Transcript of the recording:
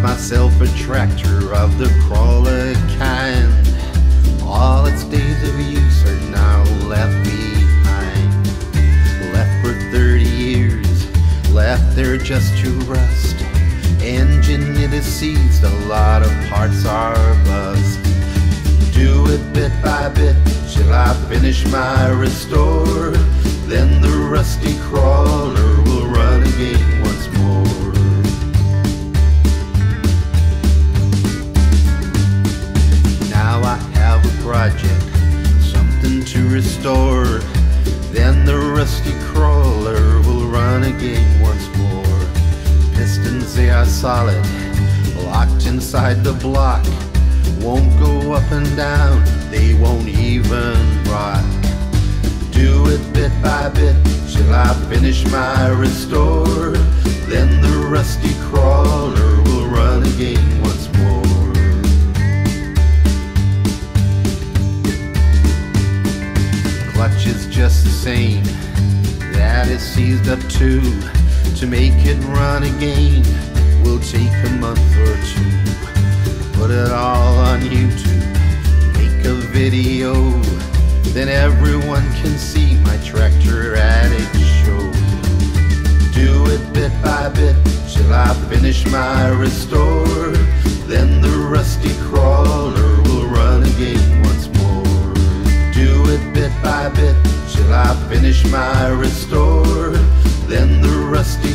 myself a tractor of the crawler kind. All its days of use are now left behind. Left for 30 years, left there just to rust. Engine it is seized, a lot of parts are bust. Do it bit by bit, till I finish my restore. Restore. Then the rusty crawler will run again once more. Pistons, they are solid, locked inside the block. Won't go up and down, they won't even rock. Do it bit by bit till I finish my restore. Clutch is just the same, that is seized up too. To make it run again will take a month or two. Put it all on YouTube, make a video, then everyone can see my tractor addict show. Do it bit by bit till I finish my restore. Then the rusty finish my restore. Then the rusty